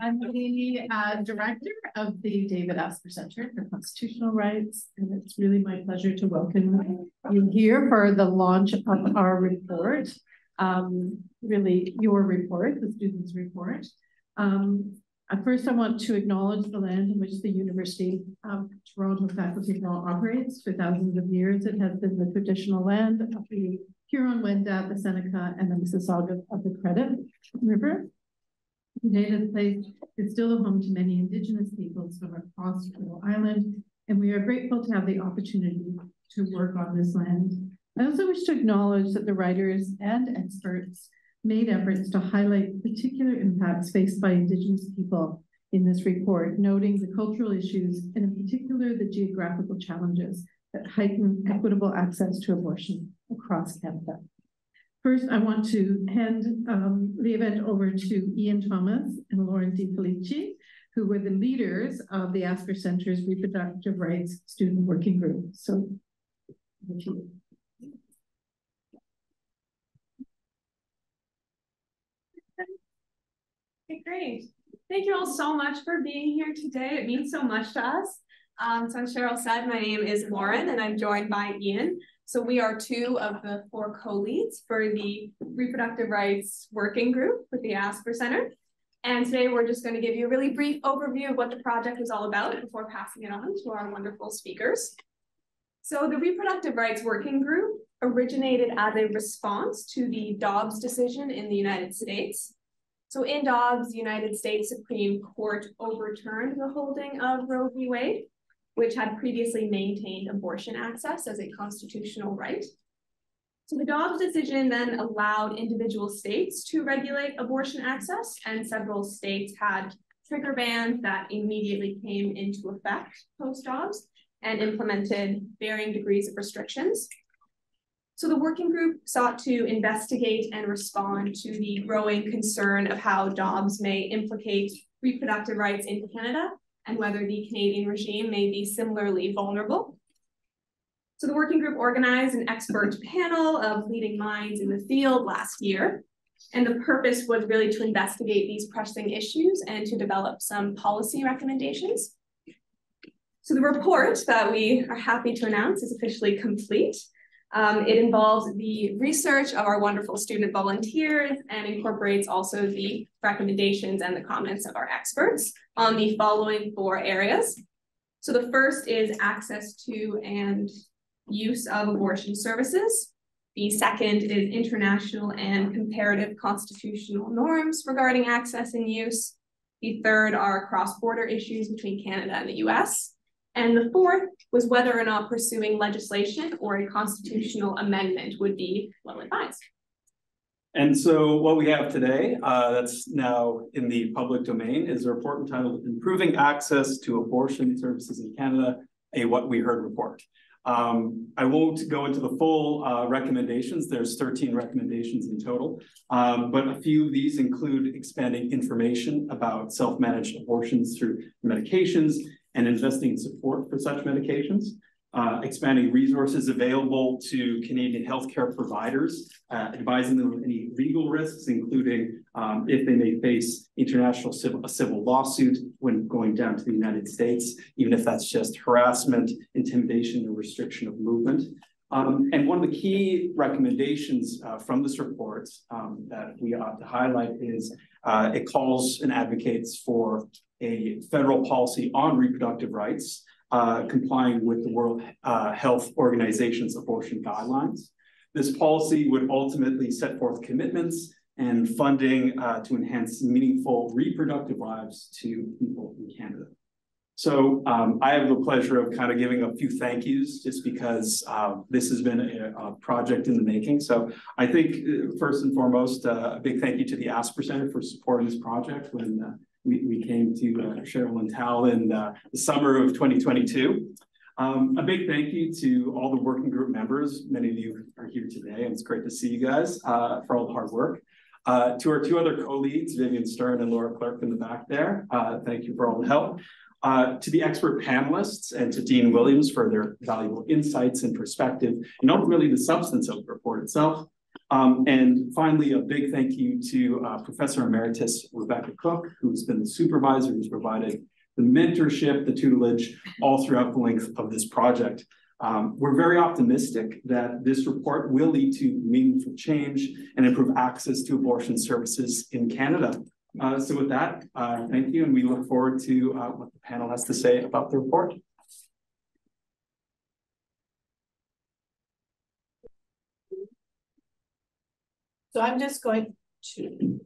I'm the uh, director of the David Asper Center for Constitutional Rights, and it's really my pleasure to welcome you here for the launch of our report. Um, really, your report, the students' report. Um, at first, I want to acknowledge the land in which the University of Toronto Faculty of Law operates. For thousands of years, it has been the traditional land of the Huron-Wendat, the Seneca, and the Mississauga of the Credit River. This place is still a home to many Indigenous peoples from across Turtle Island, and we are grateful to have the opportunity to work on this land. I also wish to acknowledge that the writers and experts made efforts to highlight particular impacts faced by Indigenous people in this report, noting the cultural issues and in particular the geographical challenges that heighten equitable access to abortion across Canada. First, I want to hand um, the event over to Ian Thomson and Lauren Di Felice, who were the leaders of the Asper Center's Reproductive Rights Student Working Group. So, Okay, great. Thank you all so much for being here today. It means so much to us. Um, so as Cheryl said, my name is Lauren and I'm joined by Ian. So we are two of the four co-leads for the Reproductive Rights Working Group with the Asper Center. And today we're just going to give you a really brief overview of what the project is all about before passing it on to our wonderful speakers. So the Reproductive Rights Working Group originated as a response to the Dobbs decision in the United States. So in Dobbs, the United States Supreme Court overturned the holding of Roe v. Wade which had previously maintained abortion access as a constitutional right. So the Dobbs decision then allowed individual states to regulate abortion access, and several states had trigger bans that immediately came into effect post-Dobbs and implemented varying degrees of restrictions. So the working group sought to investigate and respond to the growing concern of how Dobbs may implicate reproductive rights in Canada and whether the Canadian regime may be similarly vulnerable. So the working group organized an expert panel of leading minds in the field last year. And the purpose was really to investigate these pressing issues and to develop some policy recommendations. So the report that we are happy to announce is officially complete. Um, it involves the research of our wonderful student volunteers and incorporates also the recommendations and the comments of our experts on the following four areas. So the first is access to and use of abortion services. The second is international and comparative constitutional norms regarding access and use. The third are cross-border issues between Canada and the US. And the fourth was whether or not pursuing legislation or a constitutional amendment would be well advised. And so what we have today, uh, that's now in the public domain, is a report entitled Improving Access to Abortion Services in Canada, a What We Heard report. Um, I won't go into the full uh, recommendations. There's 13 recommendations in total, um, but a few of these include expanding information about self-managed abortions through medications, and investing in support for such medications, uh, expanding resources available to Canadian healthcare providers, uh, advising them of any legal risks, including um, if they may face international civil, a civil lawsuit when going down to the United States, even if that's just harassment, intimidation, or restriction of movement. Um, and one of the key recommendations uh, from this report um, that we ought to highlight is uh, it calls and advocates for a federal policy on reproductive rights, uh, complying with the World uh, Health Organization's abortion guidelines. This policy would ultimately set forth commitments and funding uh, to enhance meaningful reproductive lives to people in Canada. So um, I have the pleasure of kind of giving a few thank yous just because uh, this has been a, a, project in the making. So I think uh, first and foremost, uh, a big thank you to the Asper Center for supporting this project when uh, we, we came to Cheryl and Tal in uh, the summer of 2022. Um, a big thank you to all the working group members. Many of you are here today, and it's great to see you guys uh, for all the hard work. Uh, to our two other co-leads, Vivian Stern and Laura Clark in the back there, uh, thank you for all the help. Uh, to the expert panelists and to Dean Williams for their valuable insights and perspective, and ultimately the substance of the report itself. Um, and finally, a big thank you to uh, Professor Emeritus Rebecca Cook, who's been the supervisor, who's provided the mentorship, the tutelage all throughout the length of this project. Um, we're very optimistic that this report will lead to meaningful change and improve access to abortion services in Canada. Uh, so with that, uh, thank you, and we look forward to uh, what the panel has to say about the report. So I'm just going to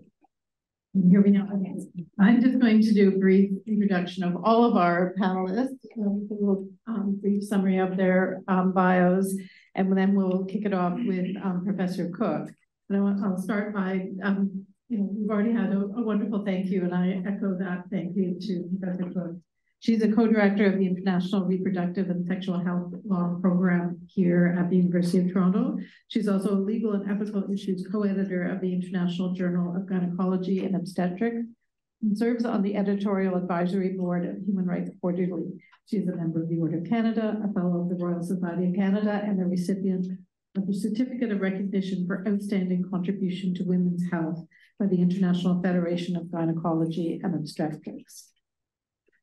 here we know. Okay. I'm just going to do a brief introduction of all of our panelists, um, a little um, brief summary of their um, bios, and then we'll kick it off with um, Professor Cook. And I want, I'll start by, um, we've already had a, a, wonderful thank you, and I echo that thank you to Professor Cook. She's a co-director of the International Reproductive and Sexual Health Law Program here at the University of Toronto. She's also a legal and ethical issues co-editor of the International Journal of Gynecology and Obstetrics and serves on the editorial advisory board of Human Rights Quarterly. She is a member of the Order of Canada, a fellow of the Royal Society of Canada, and a recipient of the Certificate of Recognition for Outstanding Contribution to Women's Health by the International Federation of Gynecology and Obstetrics.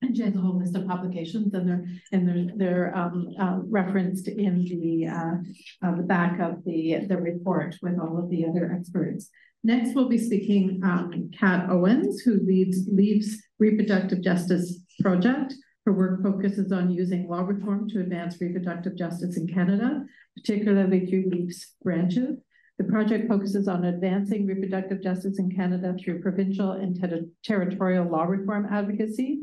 And she has a whole list of publications and they're and they're they're um, uh, referenced in the uh, uh, the back of the the report with all of the other experts. Next, we'll be speaking um, Kat Owens, who leads LEAF's Reproductive Justice Project. Her work focuses on using law reform to advance reproductive justice in Canada, particularly through LEAF's branches. The project focuses on advancing reproductive justice in Canada through provincial and ter territorial law reform advocacy,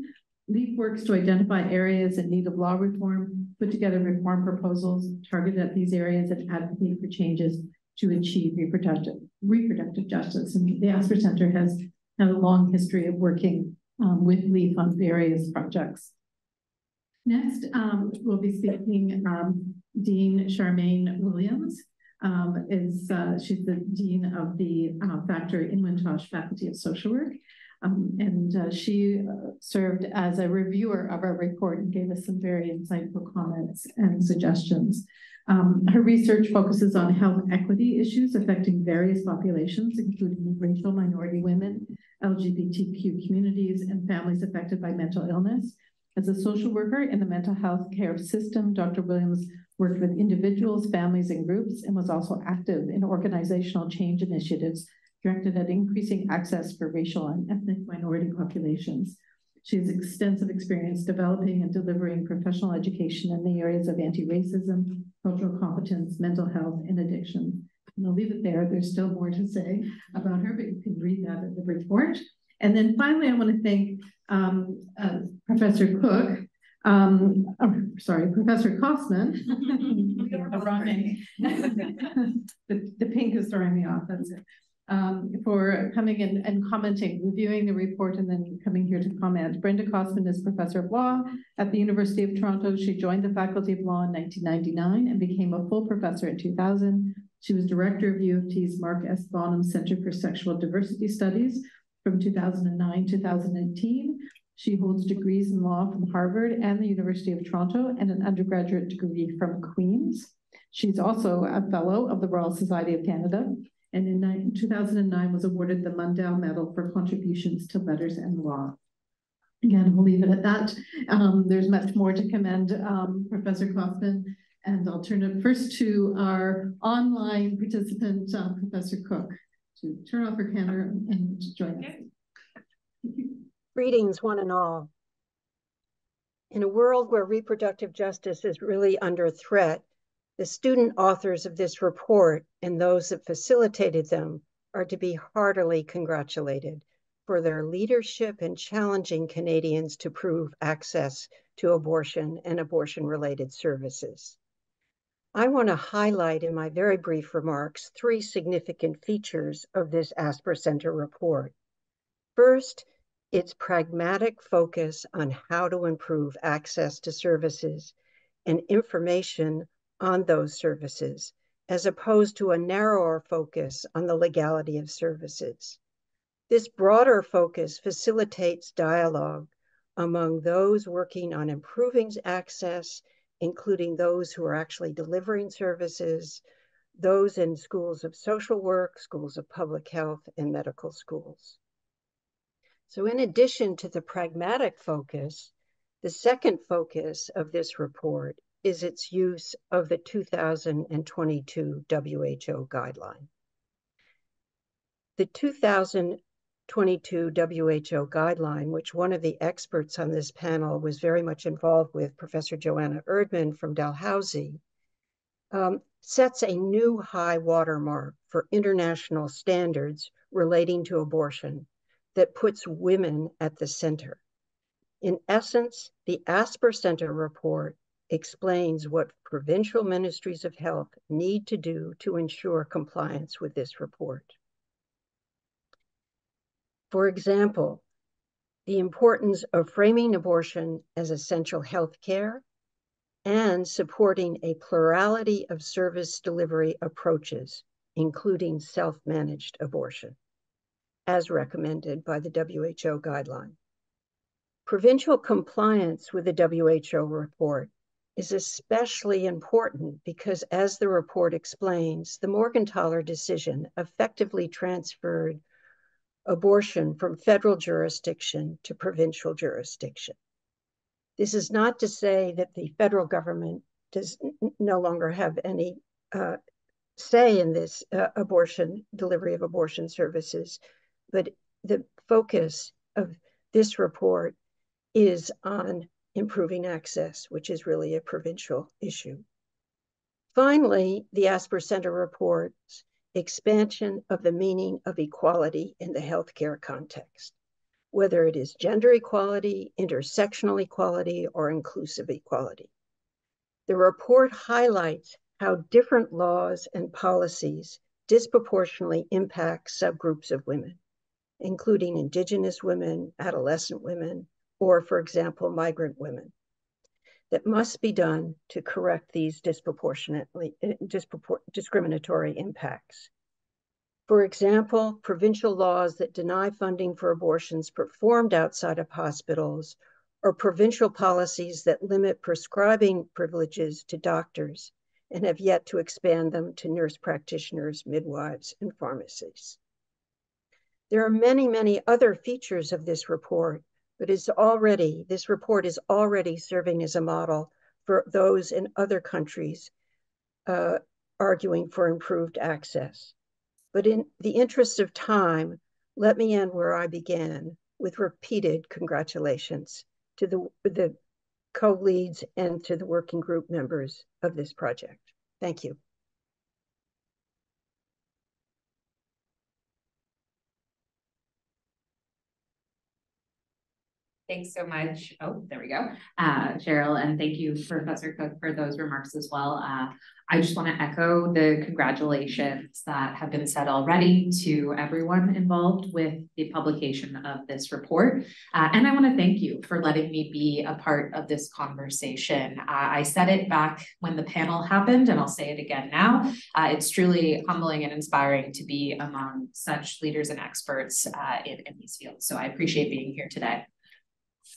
LEAF works to identify areas in need of law reform, put together reform proposals targeted at these areas and advocate for changes to achieve reproductive reproductive justice. And the Asper Center has had a long history of working um, with LEAF on various projects. Next, um, we'll be speaking um, Dean Charmaine Williams. Um, is uh, she's the dean of the uh, Factor-Inwentash Faculty of Social Work. Um, and uh, she uh, served as a reviewer of our report and gave us some very insightful comments and suggestions. Um, her research focuses on health equity issues affecting various populations, including racial minority women, LGBTQ communities, and families affected by mental illness. As a social worker in the mental health care system, Dr. Williams worked with individuals, families, and groups, and was also active in organizational change initiatives directed at increasing access for racial and ethnic minority populations. She has extensive experience developing and delivering professional education in the areas of anti-racism, cultural competence, mental health, and addiction. And I'll leave it there. There's still more to say about her, but you can read that in the report. And then finally, I want to thank um, uh, Professor Cook. Um, oh, sorry, Professor Cossman. the wrong name. the, the pink is throwing me off. That's it um, for coming in and commenting, reviewing the report, and then coming here to comment. Brenda Cossman is professor of law at the University of Toronto. She joined the Faculty of Law in 1999 and became a full professor in 2000. She was director of U of T's Mark S. Bonham Center for Sexual Diversity Studies from 2009 2018. She holds degrees in law from Harvard and the University of Toronto and an undergraduate degree from Queen's. She's also a fellow of the Royal Society of Canada and in 2009 was awarded the Mundell Medal for contributions to letters and law. Again, we'll leave it at that. Um, there's much more to commend um, Professor Kaufman, and I'll turn it first to our online participant, uh, Professor Cook, to turn off her camera and join us. Greetings, one and all. In a world where reproductive justice is really under threat, the student authors of this report and those that facilitated them are to be heartily congratulated for their leadership in challenging Canadians to prove access to abortion and abortion-related services. I want to highlight in my very brief remarks three significant features of this Asper Center report. First, its pragmatic focus on how to improve access to services and information on those services, as opposed to a narrower focus on the legality of services. This broader focus facilitates dialogue among those working on improving access, including those who are actually delivering services, those in schools of social work, schools of public health, and medical schools. So in addition to the pragmatic focus, the second focus of this report is its use of the 2022 WHO guideline. The 2022 WHO guideline, which one of the experts on this panel was very much involved with, Professor Joanna Erdman from Dalhousie, um, sets a new high watermark for international standards relating to abortion that puts women at the center. In essence, the Asper Center report explains what provincial ministries of health need to do to ensure compliance with this report. For example, the importance of framing abortion as essential health care and supporting a plurality of service delivery approaches, including self-managed abortion as recommended by the WHO guideline. Provincial compliance with the WHO report is especially important because, as the report explains, the Morgentaler decision effectively transferred abortion from federal jurisdiction to provincial jurisdiction. This is not to say that the federal government does no longer have any uh, say in this uh, abortion, delivery of abortion services, but the focus of this report is on improving access, which is really a provincial issue. Finally, the Asper Center reports expansion of the meaning of equality in the healthcare context, whether it is gender equality, intersectional equality, or inclusive equality. The report highlights how different laws and policies disproportionately impact subgroups of women including Indigenous women, adolescent women, or, for example, migrant women, that must be done to correct these disproportionately eh, dispropor discriminatory impacts. For example, provincial laws that deny funding for abortions performed outside of hospitals or provincial policies that limit prescribing privileges to doctors and have yet to expand them to nurse practitioners, midwives, and pharmacists. There are many, many other features of this report, but it's already, this report is already serving as a model for those in other countries uh, arguing for improved access. But in the interest of time, let me end where I began with repeated congratulations to the, the co-leads and to the working group members of this project. Thank you. Thanks so much. Oh, there we go. Uh, Cheryl, and thank you, Professor Cook, for those remarks as well. Uh, I just want to echo the congratulations that have been said already to everyone involved with the publication of this report. Uh, and I want to thank you for letting me be a part of this conversation. Uh, I said it back when the panel happened, and I'll say it again now. Uh, it's truly humbling and inspiring to be among such leaders and experts uh, in, in these fields. So I appreciate being here today.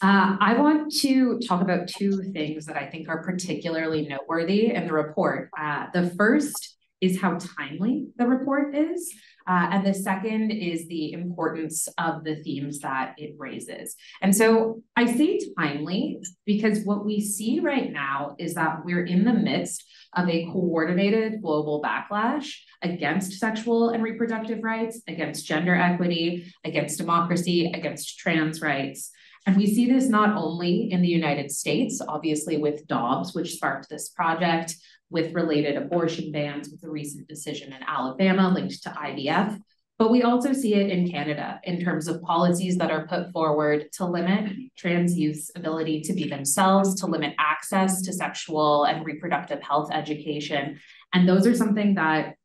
Uh, I want to talk about two things that I think are particularly noteworthy in the report. Uh, the first is how timely the report is. Uh, and the second is the importance of the themes that it raises. And so I say timely because what we see right now is that we're in the midst of a coordinated global backlash against sexual and reproductive rights, against gender equity, against democracy, against trans rights. And we see this not only in the United States, obviously with Dobbs, which sparked this project, with related abortion bans, with the recent decision in Alabama linked to IVF, but we also see it in Canada in terms of policies that are put forward to limit trans youth's ability to be themselves, to limit access to sexual and reproductive health education. And those are something that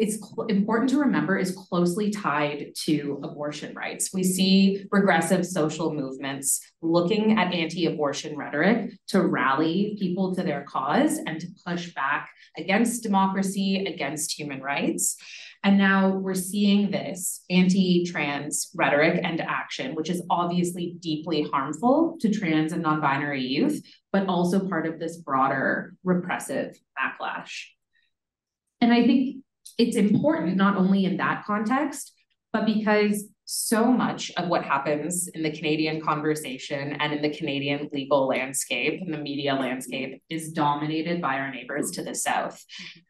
it's important to remember is closely tied to abortion rights. We see regressive social movements looking at anti-abortion rhetoric to rally people to their cause and to push back against democracy, against human rights. And now we're seeing this anti-trans rhetoric and action, which is obviously deeply harmful to trans and non-binary youth, but also part of this broader repressive backlash. And I think it's important not only in that context, but because so much of what happens in the Canadian conversation and in the Canadian legal landscape and the media landscape is dominated by our neighbors to the south.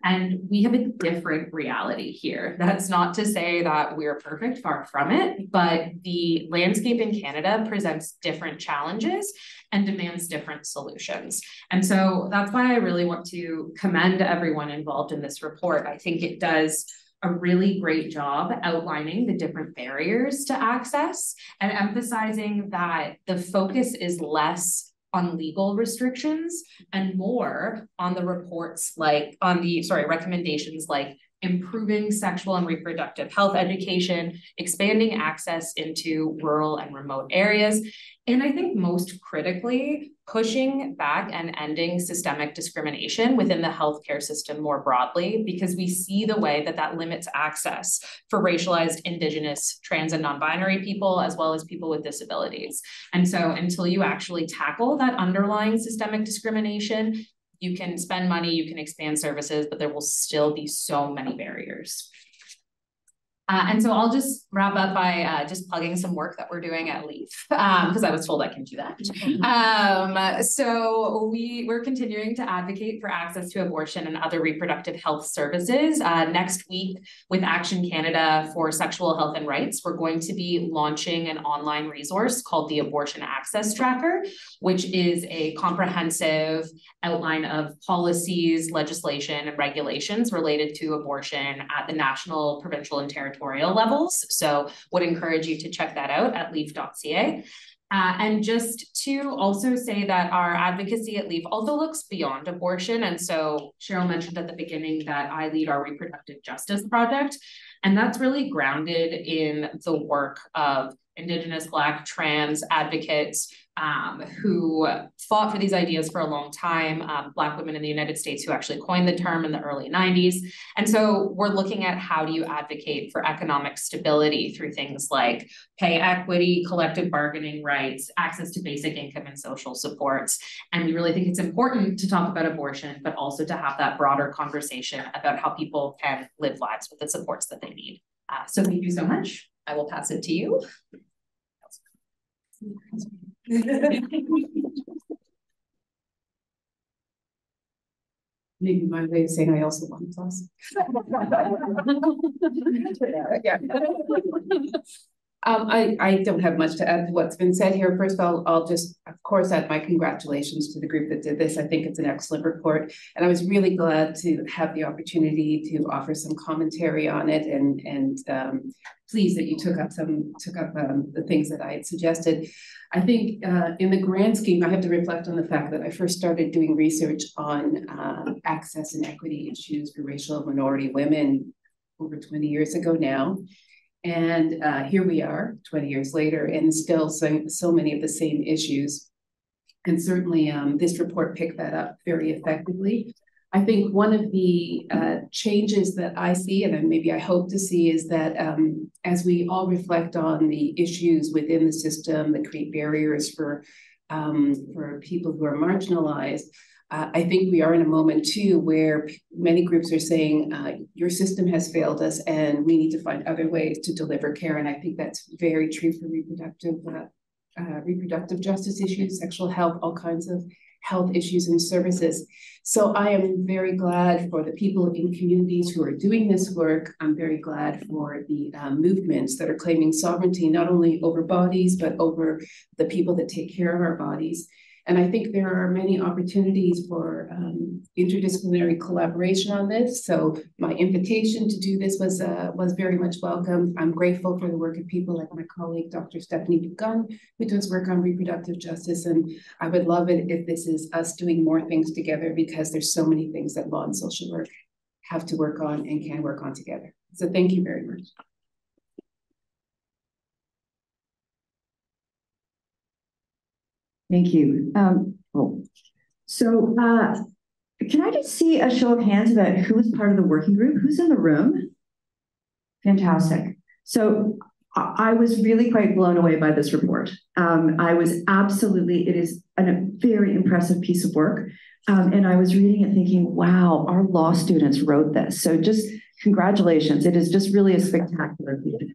And we have a different reality here. That's not to say that we're perfect, far from it, but the landscape in Canada presents different challenges and demands different solutions. And so that's why I really want to commend everyone involved in this report. I think it does a really great job outlining the different barriers to access and emphasizing that the focus is less on legal restrictions and more on the reports like on the sorry recommendations like improving sexual and reproductive health education, expanding access into rural and remote areas, and I think most critically, pushing back and ending systemic discrimination within the healthcare system more broadly, because we see the way that that limits access for racialized, indigenous, trans and non-binary people, as well as people with disabilities. And so until you actually tackle that underlying systemic discrimination, you can spend money, you can expand services, but there will still be so many barriers. Uh, and so I'll just wrap up by uh, just plugging some work that we're doing at LEAF because um, I was told I can do that. Um, so we we're continuing to advocate for access to abortion and other reproductive health services. Uh, next week with Action Canada for Sexual Health and Rights, we're going to be launching an online resource called the Abortion Access Tracker, which is a comprehensive outline of policies, legislation, and regulations related to abortion at the national, provincial, and territorial levels. So would encourage you to check that out at leaf.ca. Uh, and just to also say that our advocacy at LEAF also looks beyond abortion. And so Cheryl mentioned at the beginning that I lead our reproductive justice project. And that's really grounded in the work of Indigenous, Black, trans advocates um, who fought for these ideas for a long time, um, Black women in the United States who actually coined the term in the early 90s. And so we're looking at how do you advocate for economic stability through things like pay equity, collective bargaining rights, access to basic income and social supports. And we really think it's important to talk about abortion, but also to have that broader conversation about how people can live lives with the supports that they need. Uh, so thank you so much. I will pass it to you. Maybe my way of saying I also want plus. yeah. Um, I, I don't have much to add to what's been said here. First, I'll, I'll just, of course, add my congratulations to the group that did this. I think it's an excellent report. And I was really glad to have the opportunity to offer some commentary on it and, and um, pleased that you took up some, took up um, the things that I had suggested. I think uh, in the grand scheme, I have to reflect on the fact that I first started doing research on uh, access and equity issues for racial minority women over 20 years ago now. And uh, here we are 20 years later and still so, so many of the same issues. And certainly um, this report picked that up very effectively. I think one of the uh, changes that I see, and maybe I hope to see, is that um, as we all reflect on the issues within the system that create barriers for um, for people who are marginalized, uh, I think we are in a moment too where many groups are saying uh, your system has failed us and we need to find other ways to deliver care. And I think that's very true for reproductive uh, uh reproductive justice issues, sexual health, all kinds of health issues and services. So I am very glad for the people in communities who are doing this work. I'm very glad for the um, movements that are claiming sovereignty, not only over bodies, but over the people that take care of our bodies. And I think there are many opportunities for um, interdisciplinary collaboration on this. So my invitation to do this was uh, was very much welcome. I'm grateful for the work of people like my colleague, Dr. Stephanie Dugan, who does work on reproductive justice. And I would love it if this is us doing more things together because there's so many things that law and social work have to work on and can work on together. So thank you very much. Thank you. Um, oh. So uh, can I just see a show of hands about who is part of the working group? Who's in the room? Fantastic. So I was really quite blown away by this report. Um, I was absolutely, it is a very impressive piece of work. Um, and I was reading it thinking, wow, our law students wrote this. So just congratulations. It is just really a spectacular feat.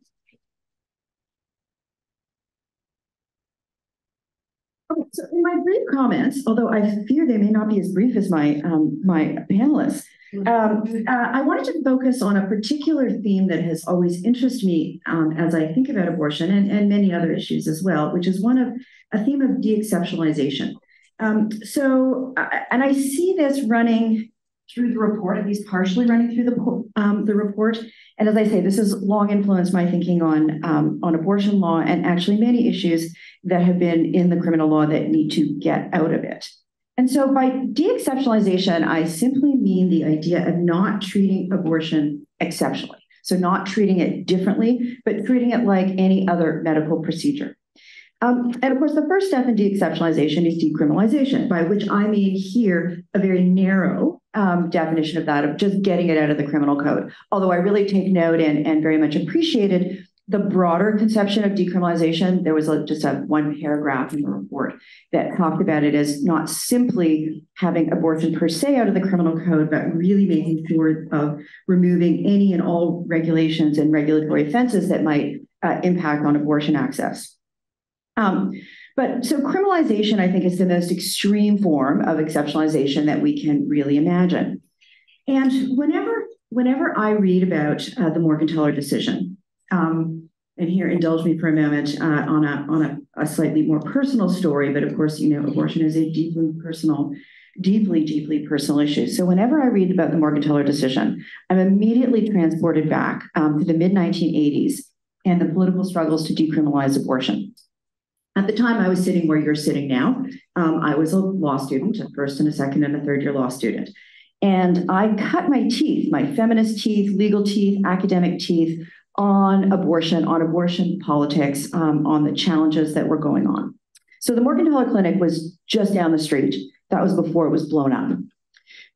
So in my brief comments, although I fear they may not be as brief as my um, my panelists, um, uh, I wanted to focus on a particular theme that has always interested me um, as I think about abortion and, and many other issues as well, which is one of a theme of de-exceptionalization. Um, so, uh, and I see this running through the report, at least partially running through the um, the report. And as I say, this has long influenced my thinking on um, on abortion law and actually many issues that have been in the criminal law that need to get out of it. And so by de-exceptionalization, I simply mean the idea of not treating abortion exceptionally. So not treating it differently, but treating it like any other medical procedure. Um, and of course, the first step in de-exceptionalization is decriminalization, by which I mean here a very narrow um, definition of that, of just getting it out of the criminal code. Although I really take note and, and very much appreciated the broader conception of decriminalization, there was a, just a one paragraph in the report that talked about it as not simply having abortion per se out of the criminal code, but really making sure of removing any and all regulations and regulatory offenses that might uh, impact on abortion access. Um, but so criminalization, I think, is the most extreme form of exceptionalization that we can really imagine. And whenever, whenever I read about uh, the Morgentaler decision, um, and here indulge me for a moment uh, on a on a, a, slightly more personal story, but of course, you know, abortion is a deeply personal, deeply, deeply personal issue. So whenever I read about the Morgentaler decision, I'm immediately transported back um, to the mid 1980s and the political struggles to decriminalize abortion. At the time, I was sitting where you're sitting now. Um, I was a law student, a first and a second and a third year law student. And I cut my teeth, my feminist teeth, legal teeth, academic teeth, on abortion, on abortion politics, um, on the challenges that were going on. So the Morgentaler Clinic was just down the street. That was before it was blown up.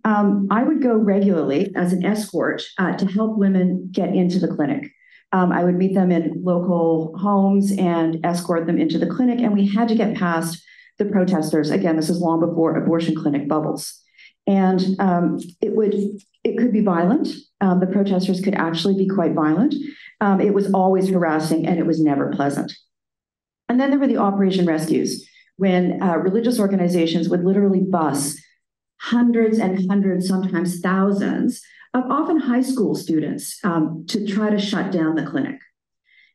Um, I would go regularly as an escort uh, to help women get into the clinic. Um, I would meet them in local homes and escort them into the clinic, and we had to get past the protesters. Again, this is long before abortion clinic bubbles, and um, it would it could be violent. Um, the protesters could actually be quite violent. Um, it was always harassing and it was never pleasant. And then there were the operation rescues when uh, religious organizations would literally bus hundreds and hundreds, sometimes thousands of often high school students um, to try to shut down the clinic.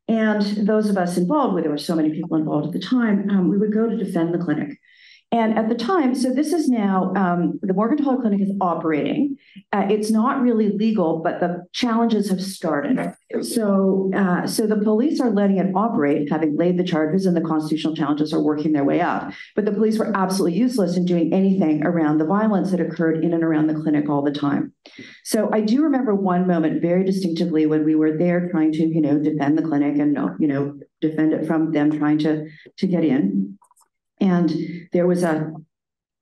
And those of us involved, where there were so many people involved at the time, um, we would go to defend the clinic. And at the time, so this is now um, the Morgentaler Clinic is operating. Uh, it's not really legal, but the challenges have started. So, uh, so the police are letting it operate, having laid the charges, and the constitutional challenges are working their way up. But the police were absolutely useless in doing anything around the violence that occurred in and around the clinic all the time. So I do remember one moment very distinctively when we were there trying to, you know, defend the clinic and you know defend it from them trying to to get in. And there was a,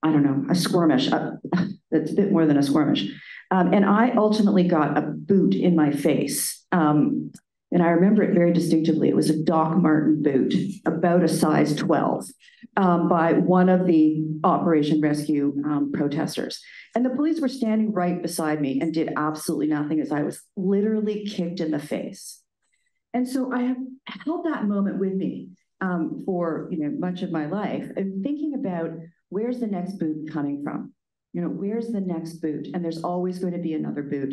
I don't know, a skirmish. A, it's a bit more than a skirmish. Um, and I ultimately got a boot in my face. Um, and I remember it very distinctively. It was a Doc Marten boot, about a size 12, um, by one of the Operation Rescue um, protesters. And the police were standing right beside me and did absolutely nothing as I was literally kicked in the face. And so I have held that moment with me um, for you know much of my life and thinking about where's the next boot coming from? You know where's the next boot? And there's always going to be another boot.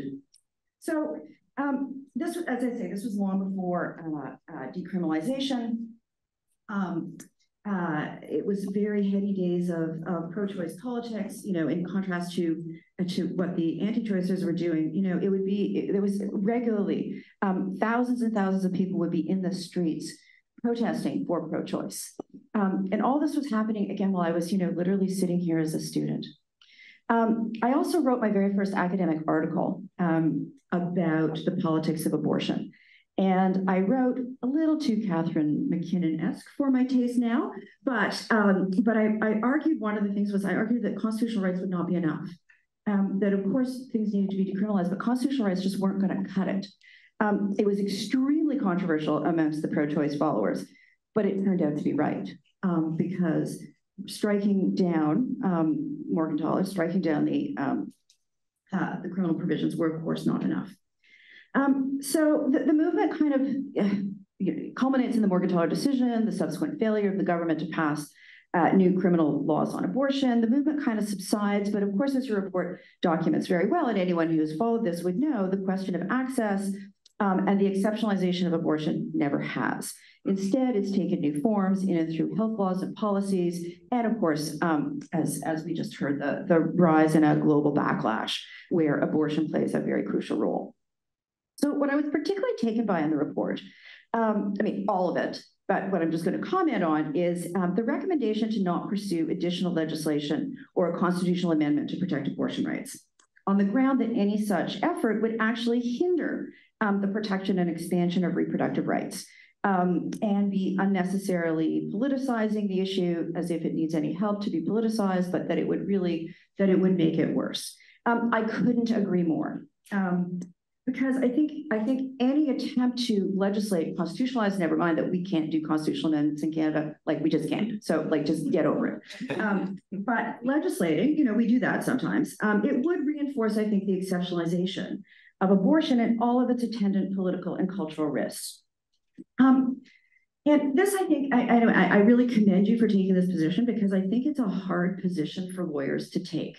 So um, this as i say this was long before uh, uh, decriminalization. Um, uh, it was very heady days of, of pro-choice politics, you know, in contrast to to what the anti-choicers were doing. You know, it would be there was regularly um, thousands and thousands of people would be in the streets protesting for pro-choice. Um, and all this was happening again while I was, you know, literally sitting here as a student. Um, I also wrote my very first academic article um, about the politics of abortion. And I wrote a little too Catharine MacKinnon-esque for my taste now, but um, but I, I, argued one of the things was I argued that constitutional rights would not be enough. Um, that of course things needed to be decriminalized, but constitutional rights just weren't going to cut it. Um, it was extremely controversial amongst the pro-choice followers, but it turned out to be right um, because striking down um, Morgentaler, striking down the um, uh, the criminal provisions were, of course, not enough. Um, so the, the movement kind of uh, you know, culminates in the Morgentaler decision, the subsequent failure of the government to pass uh, new criminal laws on abortion. The movement kind of subsides, but of course, as your report documents very well, and anyone who has followed this would know, the question of access um, and the exceptionalization of abortion never has. Instead, it's taken new forms in and through health laws and policies, and of course, um, as, as we just heard, the, the rise in a global backlash where abortion plays a very crucial role. So what I was particularly taken by in the report, um, I mean, all of it, but what I'm just going to comment on is um, the recommendation to not pursue additional legislation or a constitutional amendment to protect abortion rights on the ground that any such effort would actually hinder um, the protection and expansion of reproductive rights um, and be unnecessarily politicizing the issue as if it needs any help to be politicized, but that it would really, that it would make it worse. Um, I couldn't agree more. Um, because I think I think any attempt to legislate, constitutionalize, never mind that we can't do constitutional amendments in Canada, like we just can't. So like just get over it. Um, but legislating, you know, we do that sometimes. Um, it would reinforce, I think, the exceptionalization of abortion and all of its attendant political and cultural risks. Um, and this, I think, I, I, I really commend you for taking this position because I think it's a hard position for lawyers to take.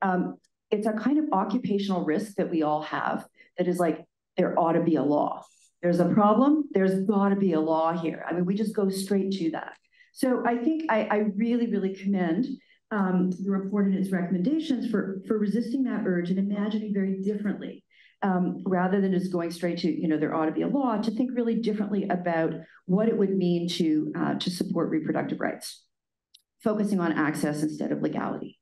Um, it's a kind of occupational risk that we all have that is like, there ought to be a law. There's a problem, there's got to be a law here. I mean, we just go straight to that. So I think I, I really, really commend um, the report and its recommendations for, for resisting that urge and imagining very differently um, rather than just going straight to, you know, there ought to be a law, to think really differently about what it would mean to, uh, to support reproductive rights, focusing on access instead of legality.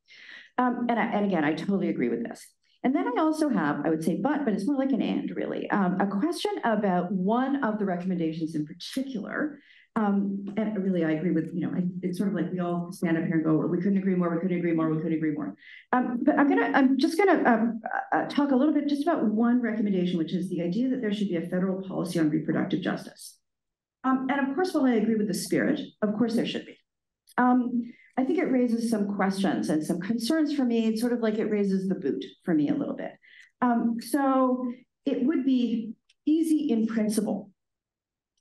Um, and, I, and again, I totally agree with this. And then I also have, I would say, but, but it's more like an and really, um, a question about one of the recommendations in particular, um, and really, I agree with, you know, I, it's sort of like we all stand up here and go, we couldn't agree more, we couldn't agree more, we couldn't agree more. Um, but I'm gonna, I'm just gonna um, uh, talk a little bit just about one recommendation, which is the idea that there should be a federal policy on reproductive justice. Um, and of course, while I agree with the spirit, of course there should be. Um, I think it raises some questions and some concerns for me. It's sort of like it raises the boot for me a little bit. Um, so it would be easy in principle,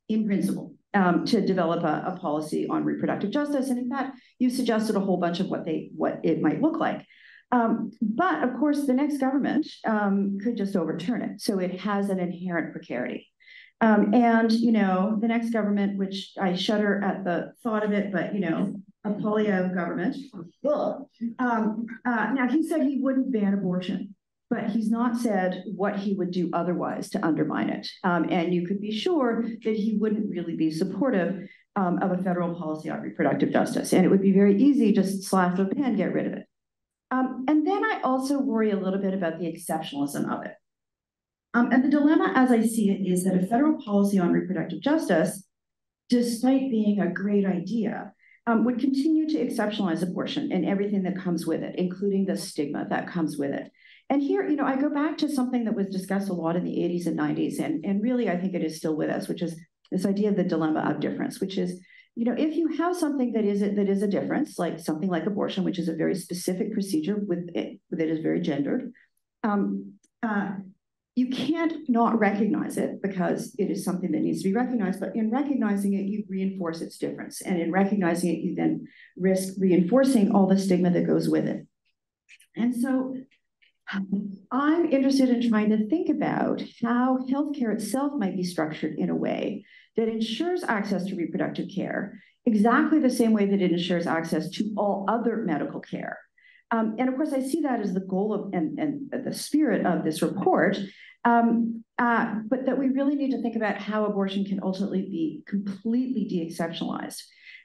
in principle, um, to develop a, a, policy on reproductive justice. And in fact, you suggested a whole bunch of what they what it might look like. Um, but of course, the next government um, could just overturn it. So it has an inherent precarity. Um, and, you know, the next government, which I shudder at the thought of it, but, you know, a Poilievre government. Um, uh, now, he said he wouldn't ban abortion but he's not said what he would do otherwise to undermine it. Um, and you could be sure that he wouldn't really be supportive um, of a federal policy on reproductive justice. And it would be very easy, just slash the pen, get rid of it. Um, and then I also worry a little bit about the exceptionalism of it. Um, and the dilemma, as I see it, is that a federal policy on reproductive justice, despite being a great idea, um, would continue to exceptionalize abortion and everything that comes with it, including the stigma that comes with it. And here, you know, I go back to something that was discussed a lot in the 80s and 90s, and, and really I think it is still with us, which is this idea of the dilemma of difference, which is, you know, if you have something that is a, that is a difference, like something like abortion, which is a very specific procedure with it that is very gendered, um, uh, you can't not recognize it because it is something that needs to be recognized. But in recognizing it, you reinforce its difference, and in recognizing it, you then risk reinforcing all the stigma that goes with it. And so I'm interested in trying to think about how healthcare itself might be structured in a way that ensures access to reproductive care exactly the same way that it ensures access to all other medical care. Um, and of course, I see that as the goal of and, and the spirit of this report, um, uh, but that we really need to think about how abortion can ultimately be completely de-exceptionalized.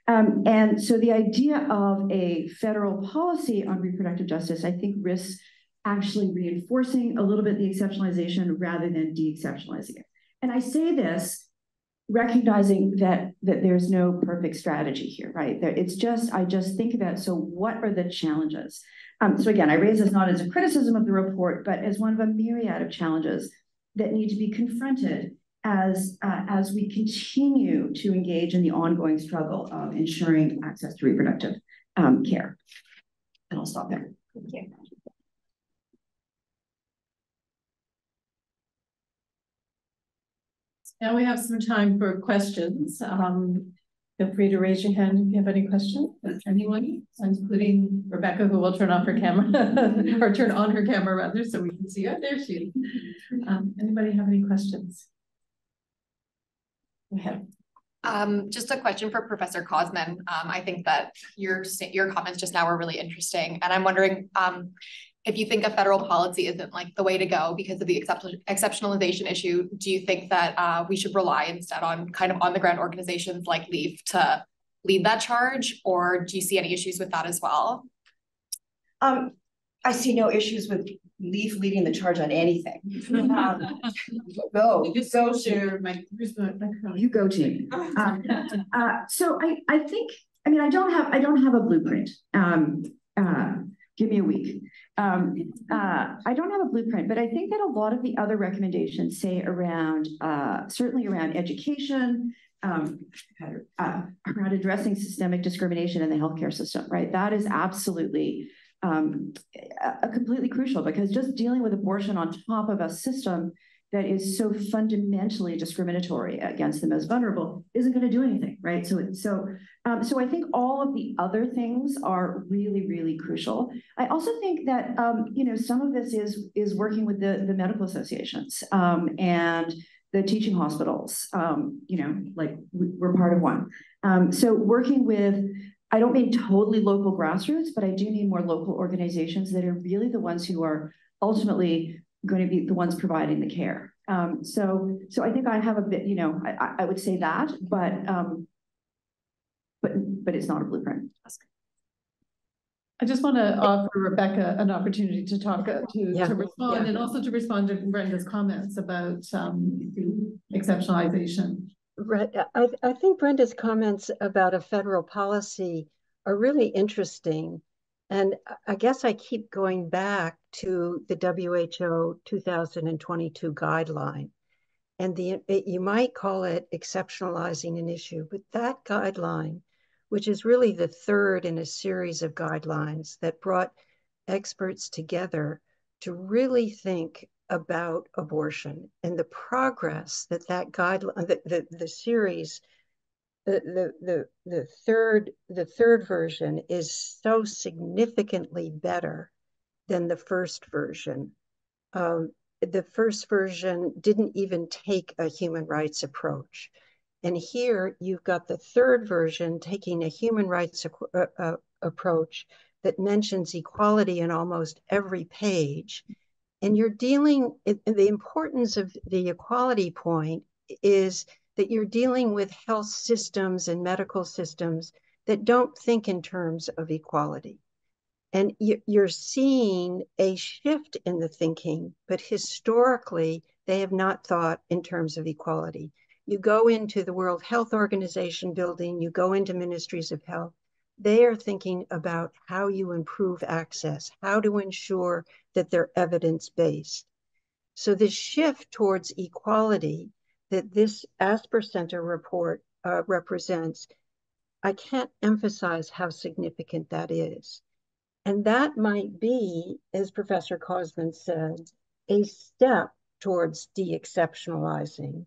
Um, and so the idea of a federal policy on reproductive justice, I think risks actually reinforcing a little bit the exceptionalization rather than de-exceptionalizing it. And I say this recognizing that that there's no perfect strategy here, right? It's just I just think about so what are the challenges? Um, so again, I raise this not as a criticism of the report, but as one of a myriad of challenges that need to be confronted as uh, as we continue to engage in the ongoing struggle of ensuring access to reproductive um, care. And I'll stop there. Thank you. Now we have some time for questions. Um, feel free to raise your hand if you have any questions. Anyone, including Rebecca, who will turn off her camera or turn on her camera rather, so we can see her. There she is. Um, anybody have any questions? Go ahead. Um, just a question for Professor Cossman. Um, I think that your your comments just now were really interesting, and I'm wondering um, if you think a federal policy isn't like the way to go because of the exception exceptionalization issue. Do you think that uh, we should rely instead on kind of on the ground organizations like LEAF to lead that charge, or do you see any issues with that as well? Um, I see no issues with LEAF leading the charge on anything. Um, Go, Just so share my, my, my You go team. Um, uh, so I, I think, I mean, I don't have, I don't have a blueprint. Um, uh, give me a week. Um, uh, I don't have a blueprint, but I think that a lot of the other recommendations say around, uh, certainly around education, um, uh, around addressing systemic discrimination in the healthcare system, right? That is absolutely um, a, completely crucial because just dealing with abortion on top of a system that is so fundamentally discriminatory against the most vulnerable isn't going to do anything, right? So, so, um, so I think all of the other things are really, really crucial. I also think that um, you know some of this is is working with the the medical associations um, and the teaching hospitals. Um, you know, like we're part of one. Um, so working with I don't mean totally local grassroots, but I do need more local organizations that are really the ones who are ultimately going to be the ones providing the care. Um, so, so I think I have a bit, you know, I, I would say that, but, um, but, but it's not a blueprint. I just want to offer Rebecca an opportunity to talk, uh, to, Yeah. to respond Yeah. and also to respond to Brenda's comments about, um, exceptionalization. Right, I, I think Brenda's comments about a federal policy are really interesting. And I- I guess I keep going back to the WHO two thousand and twenty-two guideline. And the, it- you might call it exceptionalizing an issue, but that guideline, which is really the third in a series of guidelines that brought experts together to really think about abortion and the progress that that guideline, the, the, the series, the, the, the, the third, the third version is so significantly better than the first version. Um, the first version didn't even take a human rights approach. And here you've got the third version taking a human rights uh, uh, approach that mentions equality in almost every page and you're dealing, the importance of the equality point is that you're dealing with health systems and medical systems that don't think in terms of equality. And you're seeing a shift in the thinking, but historically, they have not thought in terms of equality. You go into the World Health Organization building, you go into ministries of health, they are thinking about how you improve access, how to ensure that they're evidence-based. So this shift towards equality that this Asper Center report uh, represents, I can't emphasize how significant that is. And that might be, as Professor Cossman said, a step towards de-exceptionalizing.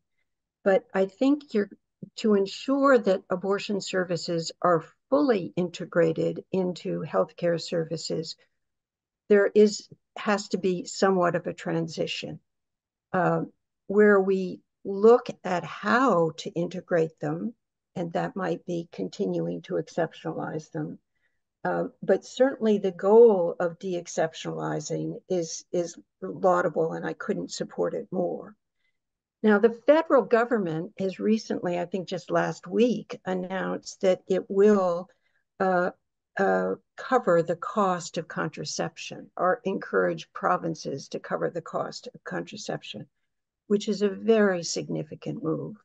But I think you're to ensure that abortion services are fully integrated into healthcare services, there is has to be somewhat of a transition uh, where we look at how to integrate them, and that might be continuing to exceptionalize them. Uh, but certainly the goal of de-exceptionalizing is, is laudable, and I couldn't support it more. Now, the federal government has recently, I think just last week, announced that it will uh, uh, cover the cost of contraception or encourage provinces to cover the cost of contraception, which is a very significant move.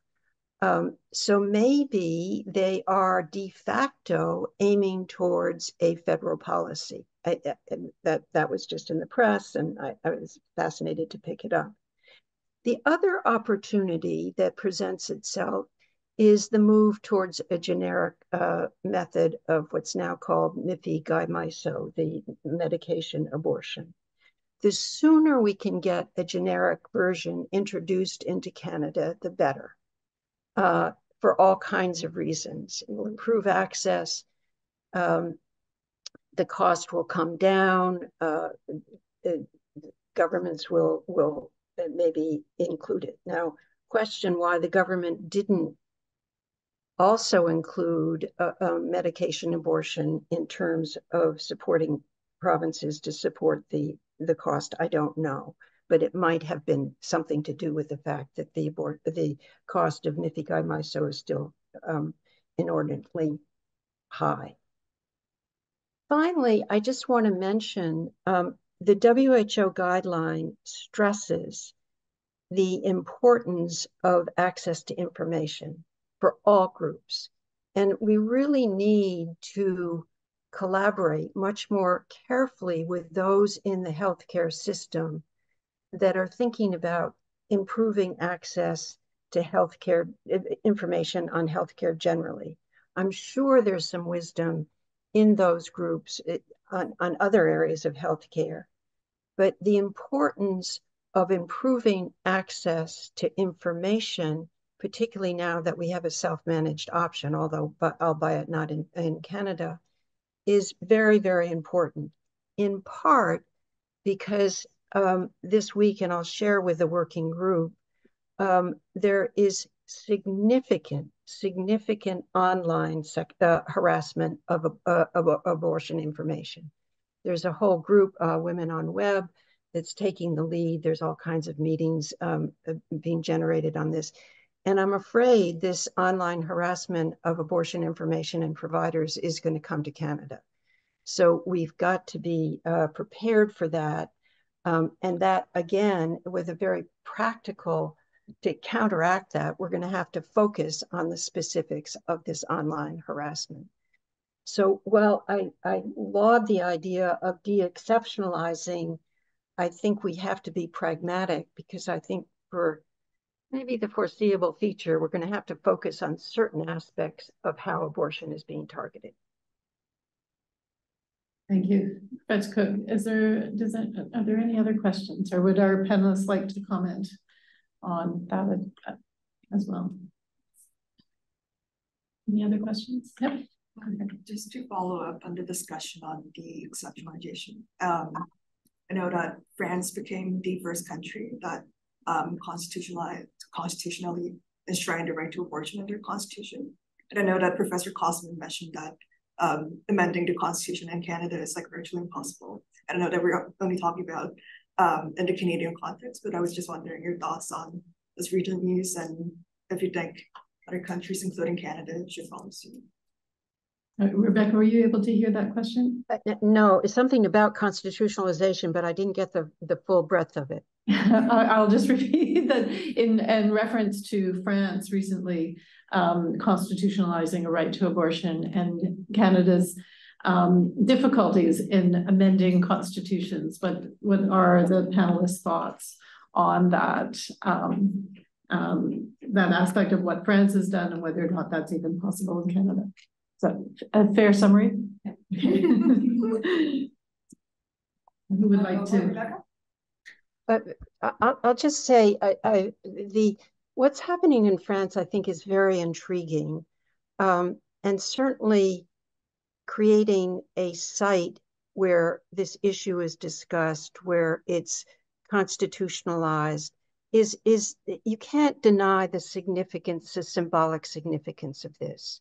Um, so maybe they are de facto aiming towards a federal policy. I, I, that, that was just in the press, and I, I was fascinated to pick it up. The other opportunity that presents itself is the move towards a generic uh, method of what's now called mifegymiso, the medication abortion. The sooner we can get a generic version introduced into Canada, the better, uh, for all kinds of reasons. It will improve access, um, the cost will come down, uh, governments will, will maybe be included. Now, question why the government didn't also include medication abortion in terms of supporting provinces to support the, the cost, I don't know. But it might have been something to do with the fact that the abort the cost of mifegymiso is still um, inordinately high. Finally, I just want to mention um, the WHO guideline stresses the importance of access to information for all groups. And we really need to collaborate much more carefully with those in the healthcare system that are thinking about improving access to healthcare information on healthcare generally. I'm sure there's some wisdom in those groups eh, on, on other areas of healthcare, but the importance of improving access to information particularly now that we have a self-managed option, although but albeit not in, in Canada, is very, very important. In part because um, this week, and I'll share with the working group, um, there is significant, significant online uh, harassment of, uh, of, abortion information. There's a whole group, uh, Women on Web, that's taking the lead. There's all kinds of meetings um, being generated on this. And I'm afraid this online harassment of abortion information and providers is going to come to Canada. So we've got to be uh, prepared for that. Um, and that, again, with a very practical, to counteract that, we're going to have to focus on the specifics of this online harassment. So while I, I laud the idea of de-exceptionalizing, I think we have to be pragmatic because I think for maybe the foreseeable future, we're going to have to focus on certain aspects of how abortion is being targeted. Thank you. Professor Cook, is there, does that, are there any other questions or would our panelists like to comment on that as well? Any other questions? Yep. Just to follow up on the discussion on the exceptionalization. Um, I know that France became the first country that um, constitutionally, constitutionally enshrined the right to abortion in their constitution. And I know that Professor Cossman mentioned that um, amending the constitution in Canada is like virtually impossible. I don't know that we're only talking about um, in the Canadian context, but I was just wondering your thoughts on this regional news and if you think other countries, including Canada, should follow suit. Uh, Rebecca, were you able to hear that question? Uh, no, it's something about constitutionalization, but I didn't get the, the full breadth of it. I'll just repeat that in, in reference to France recently um, constitutionalizing a right to abortion and Canada's um, difficulties in amending constitutions. What, what are the panelists' thoughts on that? Um, um, that aspect of what France has done and whether or not that's even possible in Canada that a fair summary? Who would like to? But I'll, I'll just say, I, I, the what's happening in France, I think, is very intriguing, um, and certainly creating a site where this issue is discussed, where it's constitutionalized, is is you can't deny the significance, the symbolic significance of this.